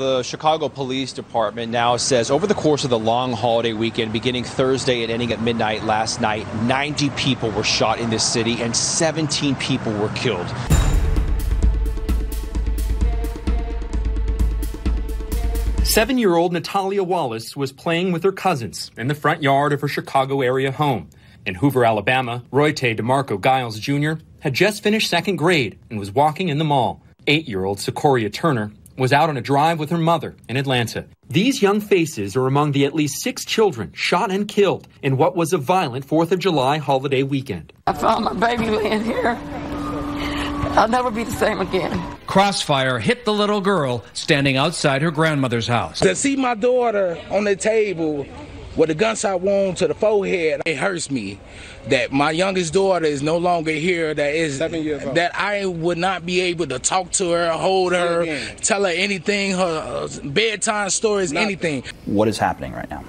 The Chicago Police Department now says over the course of the long holiday weekend, beginning Thursday and ending at midnight last night, 90 people were shot in this city and 17 people were killed. Seven year old Natalia Wallace was playing with her cousins in the front yard of her Chicago area home. In Hoover, Alabama, Royta DeMarco Giles Jr. had just finished second grade and was walking in the mall. Eight year old Secoriea Turner was out on a drive with her mother in Atlanta. These young faces are among the at least six children shot and killed in what was a violent 4th of July holiday weekend. I found my baby laying here. I'll never be the same again. Crossfire hit the little girl standing outside her grandmother's house. To see my daughter on the table with a gunshot wound to the forehead, it hurts me that my youngest daughter is no longer here. That is that I would not be able to talk to her, hold her, tell her anything, her uh, bedtime stories, anything. What is happening right now?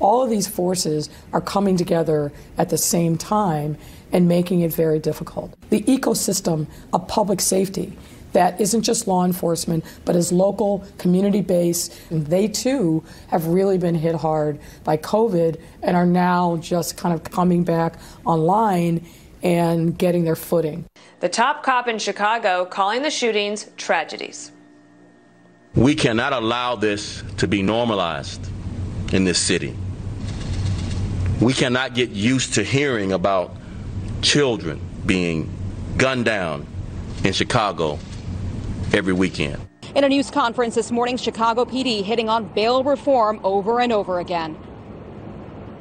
All of these forces are coming together at the same time and making it very difficult. The ecosystem of public safety that isn't just law enforcement, but is local, community based. And they too have really been hit hard by COVID and are now just kind of coming back online and getting their footing. The top cop in Chicago calling the shootings tragedies. We cannot allow this to be normalized in this city. We cannot get used to hearing about children being gunned down in Chicago every weekend. In a news conference this morning, Chicago PD hitting on bail reform over and over again.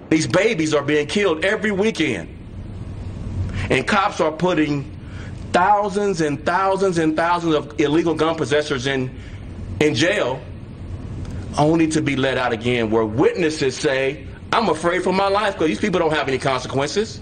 These babies are being killed every weekend. And cops are putting thousands and thousands and thousands of illegal gun possessors in, in jail only to be let out again where witnesses say, I'm afraid for my life because these people don't have any consequences.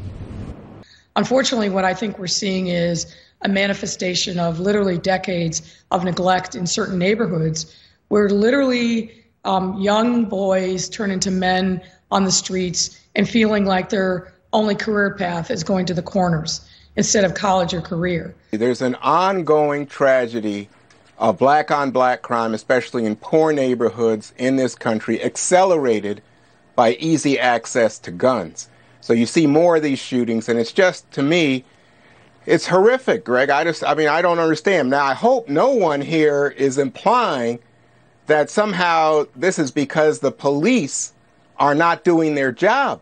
Unfortunately, what I think we're seeing is a manifestation of literally decades of neglect in certain neighborhoods where literally um, young boys turn into men on the streets and feeling like their only career path is going to the corners instead of college or career. There's an ongoing tragedy of black on black crime, especially in poor neighborhoods in this country, accelerated by easy access to guns. So you see more of these shootings, and it's just, to me, it's horrific, Greg. I just, I mean, I don't understand. Now, I hope no one here is implying that somehow this is because the police are not doing their job.